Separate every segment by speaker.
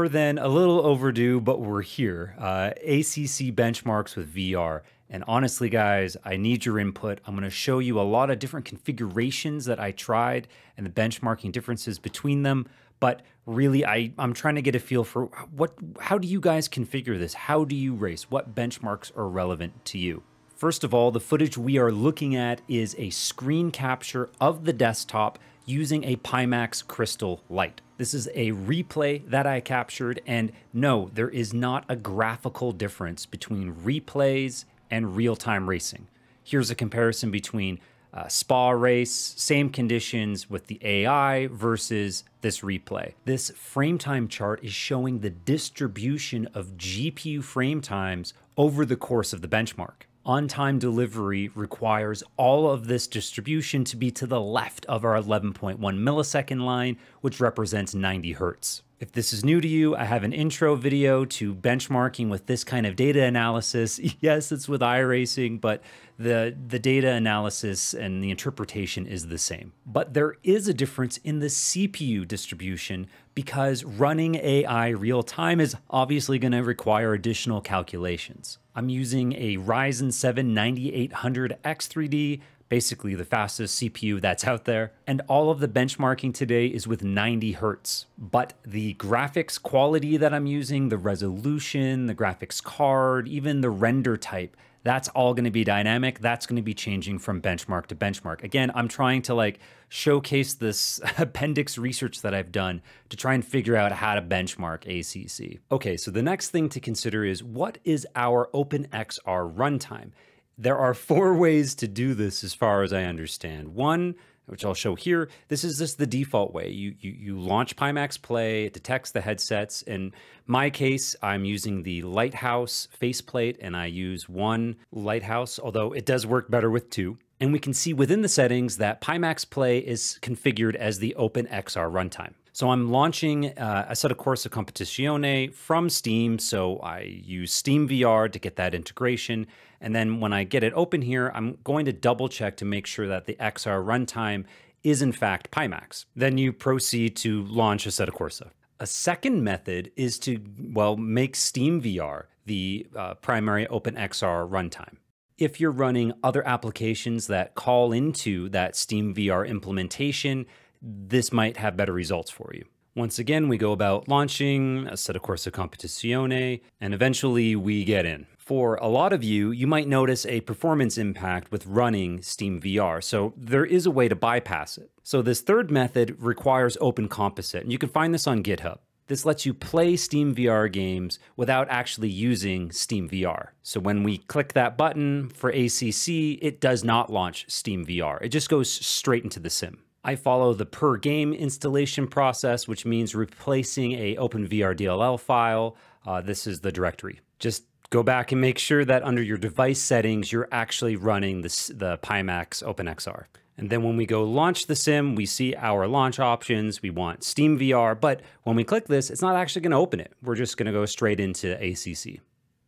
Speaker 1: more than a little overdue, but we're here. Uh, ACC benchmarks with VR. And honestly, guys, I need your input. I'm going to show you a lot of different configurations that I tried and the benchmarking differences between them. But really, I, I'm trying to get a feel for what, how do you guys configure this? How do you race? What benchmarks are relevant to you? First of all, the footage we are looking at is a screen capture of the desktop using a Pimax Crystal Light. This is a replay that I captured, and no, there is not a graphical difference between replays and real-time racing. Here's a comparison between uh, spa race, same conditions with the AI versus this replay. This frame time chart is showing the distribution of GPU frame times over the course of the benchmark on-time delivery requires all of this distribution to be to the left of our 11.1 millisecond line, which represents 90 hertz. If this is new to you, I have an intro video to benchmarking with this kind of data analysis. Yes, it's with iRacing, but the, the data analysis and the interpretation is the same. But there is a difference in the CPU distribution because running AI real time is obviously going to require additional calculations. I'm using a Ryzen 7 9800X3D basically the fastest CPU that's out there. And all of the benchmarking today is with 90 Hertz. But the graphics quality that I'm using, the resolution, the graphics card, even the render type, that's all going to be dynamic. That's going to be changing from benchmark to benchmark. Again, I'm trying to like showcase this appendix research that I've done to try and figure out how to benchmark ACC. Okay, so the next thing to consider is what is our OpenXR runtime? There are four ways to do this as far as I understand. One, which I'll show here, this is just the default way. You, you, you launch Pimax Play, it detects the headsets. In my case, I'm using the Lighthouse faceplate and I use one Lighthouse, although it does work better with two. And we can see within the settings that Pimax Play is configured as the OpenXR runtime. So I'm launching uh, Assetto Corsa Competizione from Steam. So I use Steam VR to get that integration. And then when I get it open here, I'm going to double check to make sure that the XR runtime is in fact Pimax. Then you proceed to launch Assetto Corsa. A second method is to, well, make Steam VR the uh, primary OpenXR runtime. If you're running other applications that call into that Steam VR implementation, this might have better results for you. Once again, we go about launching Assetto Corsa Competizione, and eventually we get in. For a lot of you, you might notice a performance impact with running Steam VR, so there is a way to bypass it. So this third method requires Open Composite, and you can find this on GitHub. This lets you play Steam VR games without actually using Steam VR. So when we click that button for ACC, it does not launch Steam VR. It just goes straight into the sim. I follow the per game installation process, which means replacing a OpenVR DLL file. Uh, this is the directory. Just go back and make sure that under your device settings, you're actually running the, the Pimax OpenXR. And then when we go launch the sim, we see our launch options. We want Steam VR, but when we click this, it's not actually going to open it. We're just going to go straight into ACC.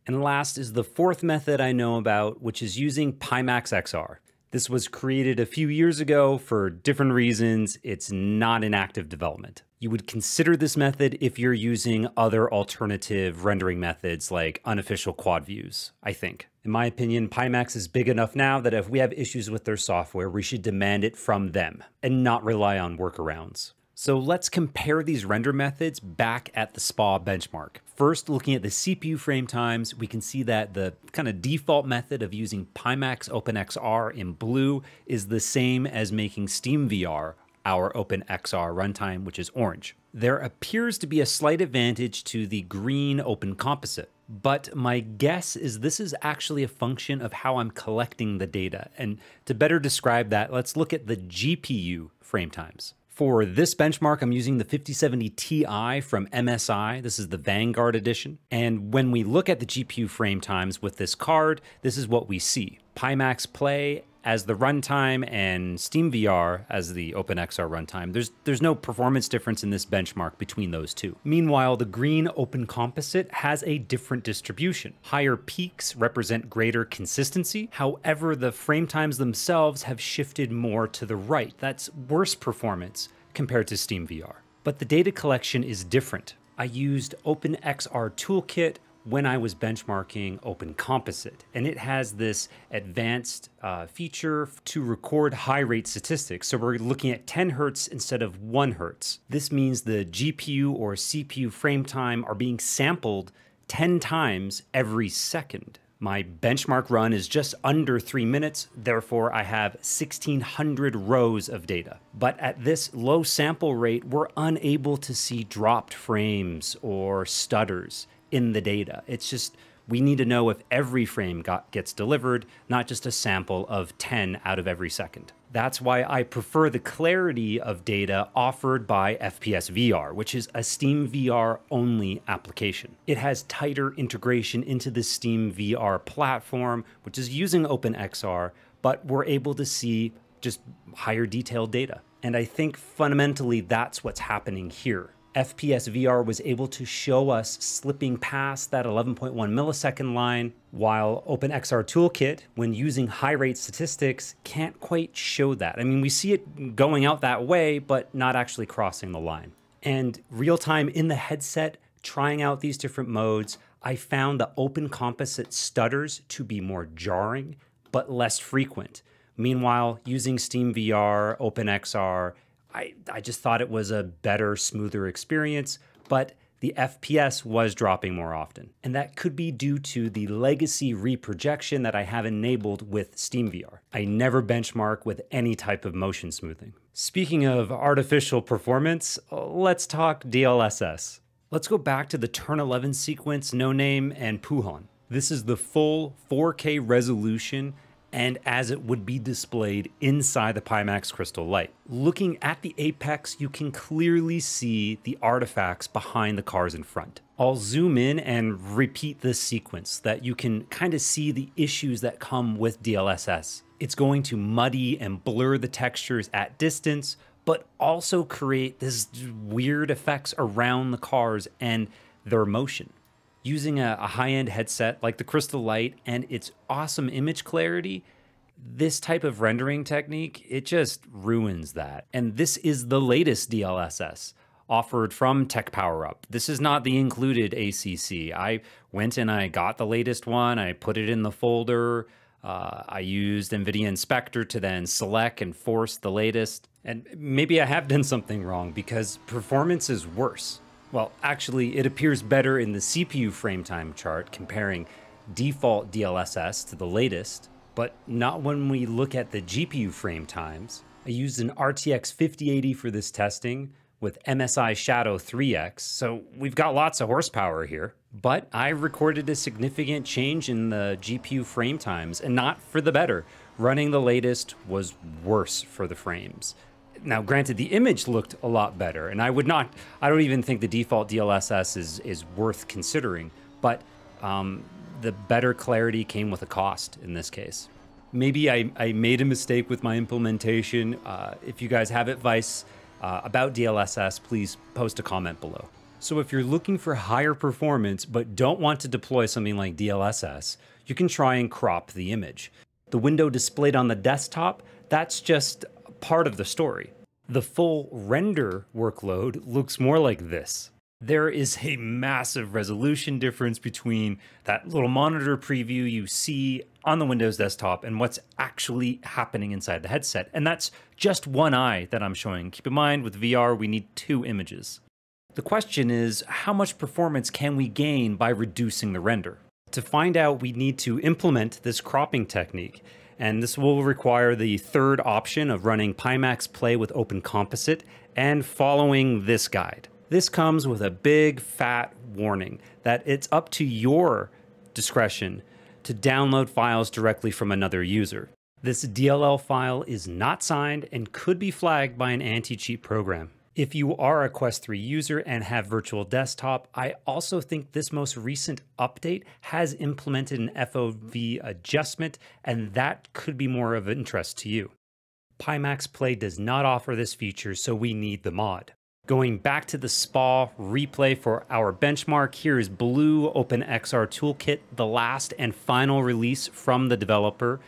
Speaker 1: And last is the fourth method I know about, which is using Pimax XR. This was created a few years ago for different reasons. It's not in active development. You would consider this method if you're using other alternative rendering methods like unofficial quad views, I think. In my opinion, Pimax is big enough now that if we have issues with their software, we should demand it from them and not rely on workarounds. So let's compare these render methods back at the SPA benchmark. First, looking at the CPU frame times, we can see that the kind of default method of using Pimax OpenXR in blue is the same as making SteamVR our OpenXR runtime, which is orange. There appears to be a slight advantage to the green Open Composite, but my guess is this is actually a function of how I'm collecting the data. And to better describe that, let's look at the GPU frame times. For this benchmark, I'm using the 5070 Ti from MSI. This is the Vanguard edition. And when we look at the GPU frame times with this card, this is what we see. Pimax Play as the runtime and SteamVR as the OpenXR runtime. There's there's no performance difference in this benchmark between those two. Meanwhile, the green Open Composite has a different distribution. Higher peaks represent greater consistency. However, the frame times themselves have shifted more to the right. That's worse performance compared to SteamVR. But the data collection is different. I used OpenXR Toolkit when I was benchmarking Open Composite. And it has this advanced uh, feature to record high rate statistics. So we're looking at 10 hertz instead of 1 hertz. This means the GPU or CPU frame time are being sampled 10 times every second. My benchmark run is just under three minutes, therefore I have 1600 rows of data. But at this low sample rate, we're unable to see dropped frames or stutters in the data. It's just, we need to know if every frame got, gets delivered, not just a sample of 10 out of every second. That's why I prefer the clarity of data offered by FPS VR, which is a Steam VR only application. It has tighter integration into the Steam VR platform, which is using OpenXR, but we're able to see just higher detailed data. And I think fundamentally that's what's happening here. FPS VR was able to show us slipping past that 11.1 millisecond line, while OpenXR Toolkit, when using high rate statistics, can't quite show that. I mean, we see it going out that way, but not actually crossing the line. And real time in the headset, trying out these different modes, I found the Open Composite stutters to be more jarring, but less frequent. Meanwhile, using Steam VR, OpenXR, I, I just thought it was a better, smoother experience, but the FPS was dropping more often. And that could be due to the legacy reprojection that I have enabled with SteamVR. I never benchmark with any type of motion smoothing. Speaking of artificial performance, let's talk DLSS. Let's go back to the turn 11 sequence, No Name, and Pouhon. This is the full 4K resolution and as it would be displayed inside the Pimax Crystal Light. Looking at the apex, you can clearly see the artifacts behind the cars in front. I'll zoom in and repeat this sequence that you can kind of see the issues that come with DLSS. It's going to muddy and blur the textures at distance, but also create this weird effects around the cars and their motion using a, a high end headset like the Crystal Light and its awesome image clarity, this type of rendering technique, it just ruins that. And this is the latest DLSS offered from Tech Power Up. This is not the included ACC. I went and I got the latest one, I put it in the folder. Uh, I used NVIDIA Inspector to then select and force the latest. And maybe I have done something wrong because performance is worse. Well, actually, it appears better in the CPU frame time chart comparing default DLSS to the latest, but not when we look at the GPU frame times. I used an RTX 5080 for this testing with MSI Shadow 3X, so we've got lots of horsepower here. But I recorded a significant change in the GPU frame times, and not for the better. Running the latest was worse for the frames. Now, granted, the image looked a lot better, and I would not, I don't even think the default DLSS is, is worth considering, but um, the better clarity came with a cost in this case. Maybe I, I made a mistake with my implementation. Uh, if you guys have advice uh, about DLSS, please post a comment below. So if you're looking for higher performance but don't want to deploy something like DLSS, you can try and crop the image. The window displayed on the desktop, that's just part of the story. The full render workload looks more like this. There is a massive resolution difference between that little monitor preview you see on the Windows desktop and what's actually happening inside the headset. And that's just one eye that I'm showing. Keep in mind, with VR, we need two images. The question is, how much performance can we gain by reducing the render? To find out, we need to implement this cropping technique and this will require the third option of running Pimax Play with Open Composite and following this guide. This comes with a big fat warning that it's up to your discretion to download files directly from another user. This DLL file is not signed and could be flagged by an anti-cheat program. If you are a Quest 3 user and have virtual desktop, I also think this most recent update has implemented an FOV adjustment, and that could be more of interest to you. Pimax Play does not offer this feature, so we need the mod. Going back to the SPA replay for our benchmark, here is Blue OpenXR Toolkit, the last and final release from the developer.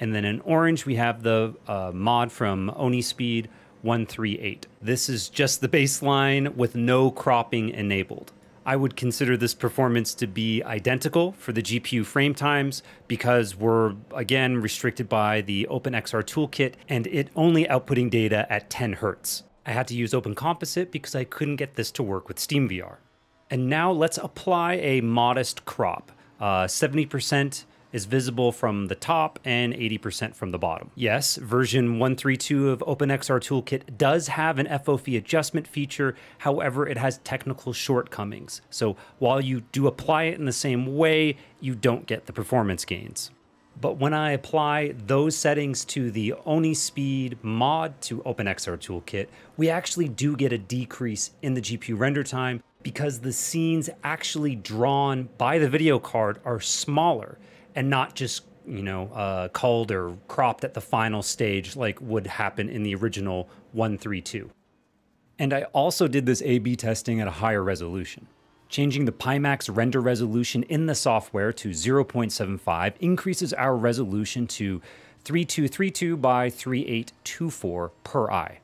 Speaker 1: And then in orange, we have the uh, mod from Onispeed, 138. This is just the baseline with no cropping enabled. I would consider this performance to be identical for the GPU frame times because we're again restricted by the OpenXR toolkit and it only outputting data at 10 Hertz. I had to use OpenComposite because I couldn't get this to work with SteamVR. And now let's apply a modest crop. Uh, 70% is visible from the top and 80% from the bottom. Yes, version 132 of OpenXR Toolkit does have an FOV adjustment feature, however, it has technical shortcomings. So while you do apply it in the same way, you don't get the performance gains. But when I apply those settings to the Onispeed mod to OpenXR Toolkit, we actually do get a decrease in the GPU render time because the scenes actually drawn by the video card are smaller and not just you know uh, culled or cropped at the final stage like would happen in the original 132. And I also did this A-B testing at a higher resolution. Changing the Pimax render resolution in the software to 0.75 increases our resolution to 3232 by 3824 per eye.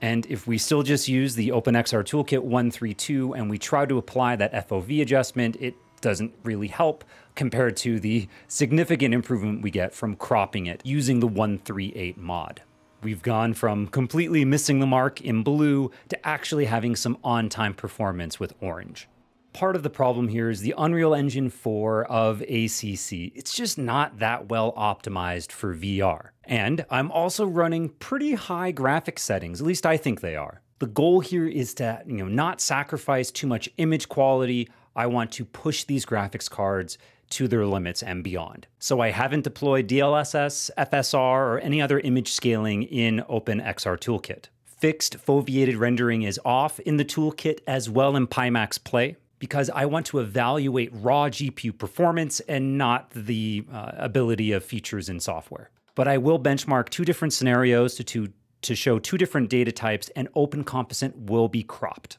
Speaker 1: And if we still just use the OpenXR Toolkit 132 and we try to apply that FOV adjustment, it doesn't really help compared to the significant improvement we get from cropping it using the 138 mod. We've gone from completely missing the mark in blue to actually having some on-time performance with orange. Part of the problem here is the Unreal Engine 4 of ACC. It's just not that well optimized for VR. And I'm also running pretty high graphic settings, at least I think they are. The goal here is to, you know, not sacrifice too much image quality I want to push these graphics cards to their limits and beyond. So I haven't deployed DLSS, FSR, or any other image scaling in OpenXR Toolkit. Fixed foveated rendering is off in the toolkit as well in Pimax Play because I want to evaluate raw GPU performance and not the uh, ability of features in software. But I will benchmark two different scenarios to, to, to show two different data types and OpenComposite will be cropped.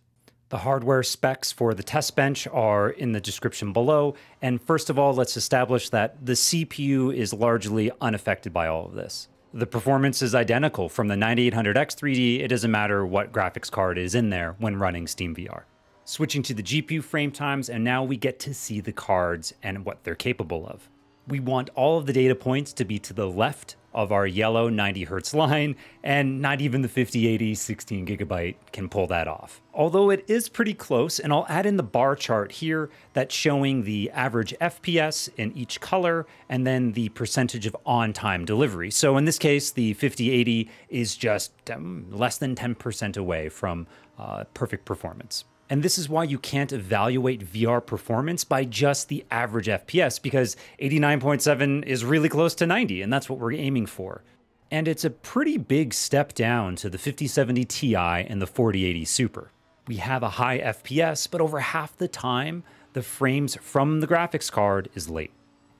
Speaker 1: The hardware specs for the test bench are in the description below. And first of all, let's establish that the CPU is largely unaffected by all of this. The performance is identical from the 9800X 3D. It doesn't matter what graphics card is in there when running SteamVR. Switching to the GPU frame times, and now we get to see the cards and what they're capable of. We want all of the data points to be to the left of our yellow 90 hertz line, and not even the 5080 16 gigabyte can pull that off. Although it is pretty close, and I'll add in the bar chart here that's showing the average FPS in each color, and then the percentage of on-time delivery. So in this case, the 5080 is just um, less than 10% away from uh, perfect performance. And this is why you can't evaluate VR performance by just the average FPS because 89.7 is really close to 90, and that's what we're aiming for. And it's a pretty big step down to the 5070 Ti and the 4080 Super. We have a high FPS, but over half the time, the frames from the graphics card is late.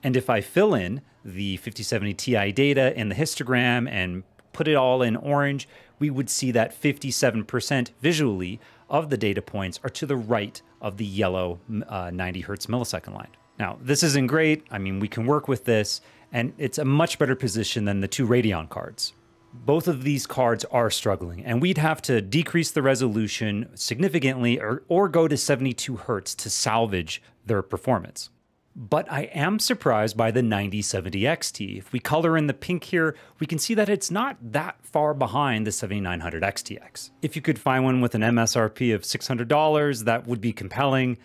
Speaker 1: And if I fill in the 5070 Ti data in the histogram and put it all in orange, we would see that 57% visually of the data points are to the right of the yellow uh, 90 hertz millisecond line. Now, this isn't great. I mean, we can work with this, and it's a much better position than the two Radeon cards. Both of these cards are struggling, and we'd have to decrease the resolution significantly or, or go to 72 hertz to salvage their performance. But I am surprised by the 9070 XT. If we color in the pink here, we can see that it's not that far behind the 7900 XTX. If you could find one with an MSRP of $600, that would be compelling,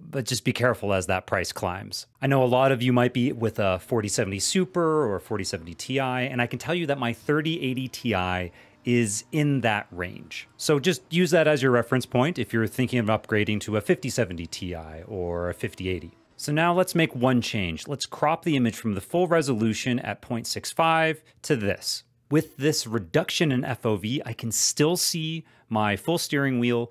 Speaker 1: but just be careful as that price climbs. I know a lot of you might be with a 4070 Super or 4070 Ti, and I can tell you that my 3080 Ti is in that range. So just use that as your reference point if you're thinking of upgrading to a 5070 Ti or a 5080. So now let's make one change. Let's crop the image from the full resolution at 0.65 to this. With this reduction in FOV, I can still see my full steering wheel,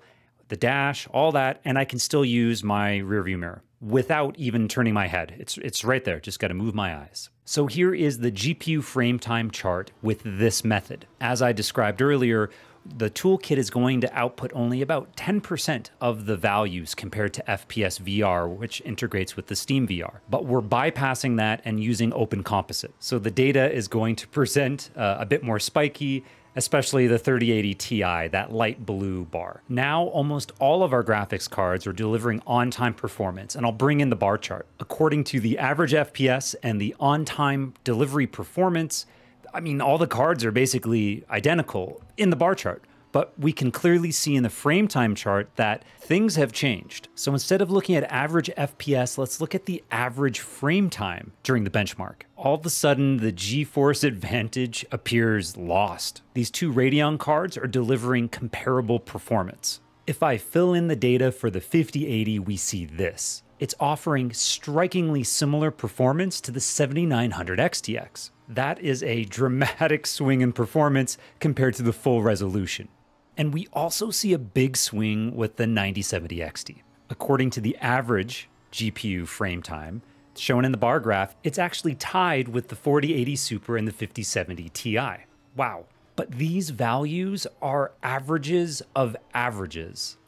Speaker 1: the dash, all that, and I can still use my rearview mirror without even turning my head. It's, it's right there, just gotta move my eyes. So here is the GPU frame time chart with this method. As I described earlier, the toolkit is going to output only about 10% of the values compared to FPS VR, which integrates with the Steam VR. But we're bypassing that and using Open Composite. So the data is going to present uh, a bit more spiky especially the 3080 Ti, that light blue bar. Now, almost all of our graphics cards are delivering on time performance, and I'll bring in the bar chart. According to the average FPS and the on time delivery performance, I mean, all the cards are basically identical in the bar chart but we can clearly see in the frame time chart that things have changed. So instead of looking at average FPS, let's look at the average frame time during the benchmark. All of a sudden, the GeForce advantage appears lost. These two Radeon cards are delivering comparable performance. If I fill in the data for the 5080, we see this. It's offering strikingly similar performance to the 7900 XTX. That is a dramatic swing in performance compared to the full resolution. And we also see a big swing with the 9070 XT. According to the average GPU frame time, shown in the bar graph, it's actually tied with the 4080 Super and the 5070 Ti. Wow. But these values are averages of averages.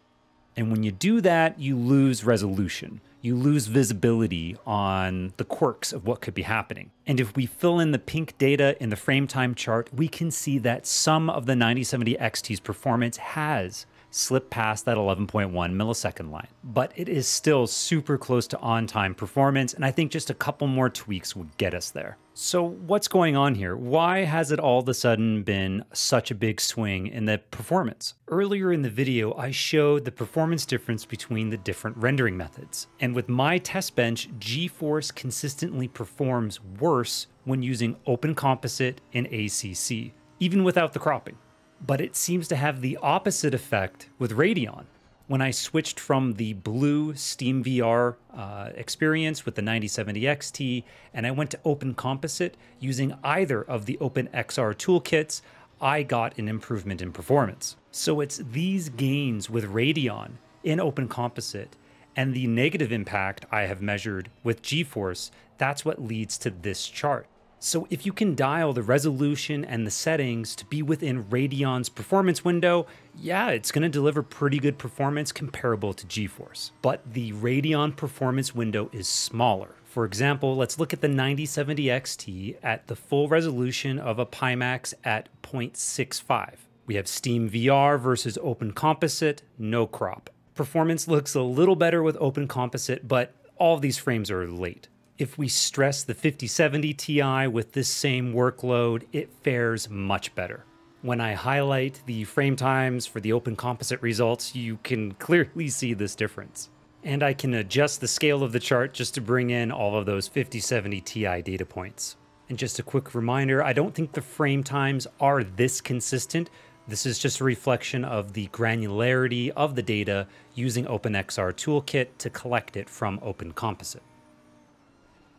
Speaker 1: And when you do that, you lose resolution you lose visibility on the quirks of what could be happening. And if we fill in the pink data in the frame time chart, we can see that some of the 9070 XT's performance has slipped past that 11.1 millisecond line. But it is still super close to on time performance, and I think just a couple more tweaks would get us there. So, what's going on here? Why has it all of a sudden been such a big swing in the performance? Earlier in the video, I showed the performance difference between the different rendering methods. And with my test bench, GeForce consistently performs worse when using Open Composite and ACC, even without the cropping. But it seems to have the opposite effect with Radeon when I switched from the blue Steam VR uh, experience with the 9070 XT and I went to Open Composite using either of the Open XR toolkits, I got an improvement in performance. So it's these gains with Radeon in Open Composite and the negative impact I have measured with GeForce, that's what leads to this chart. So if you can dial the resolution and the settings to be within Radeon's performance window, yeah, it's going to deliver pretty good performance comparable to GeForce. But the Radeon performance window is smaller. For example, let's look at the 9070 XT at the full resolution of a Pimax at 0.65. We have Steam VR versus Open Composite, no crop. Performance looks a little better with Open Composite, but all of these frames are late if we stress the 5070 Ti with this same workload, it fares much better. When I highlight the frame times for the open composite results, you can clearly see this difference. And I can adjust the scale of the chart just to bring in all of those 5070 Ti data points. And just a quick reminder, I don't think the frame times are this consistent. This is just a reflection of the granularity of the data using OpenXR Toolkit to collect it from Open Composite.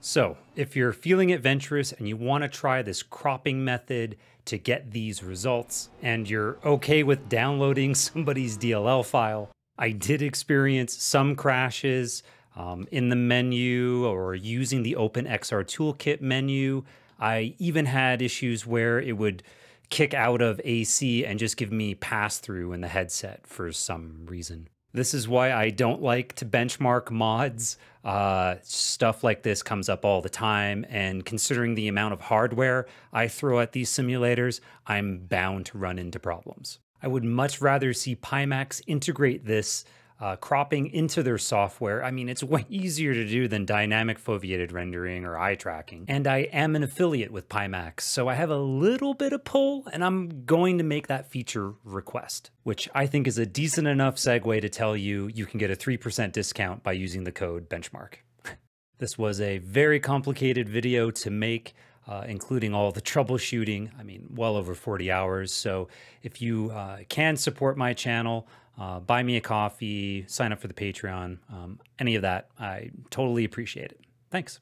Speaker 1: So if you're feeling adventurous and you want to try this cropping method to get these results, and you're okay with downloading somebody's DLL file, I did experience some crashes um, in the menu or using the OpenXR Toolkit menu. I even had issues where it would kick out of AC and just give me pass through in the headset for some reason. This is why I don't like to benchmark mods. Uh, stuff like this comes up all the time. And considering the amount of hardware I throw at these simulators, I'm bound to run into problems. I would much rather see Pimax integrate this uh, cropping into their software. I mean, it's way easier to do than dynamic foveated rendering or eye tracking. And I am an affiliate with Pimax, so I have a little bit of pull, and I'm going to make that feature request, which I think is a decent enough segue to tell you you can get a 3% discount by using the code benchmark. this was a very complicated video to make. Uh, including all the troubleshooting. I mean, well over 40 hours. So if you uh, can support my channel, uh, buy me a coffee, sign up for the Patreon, um, any of that. I totally appreciate it. Thanks.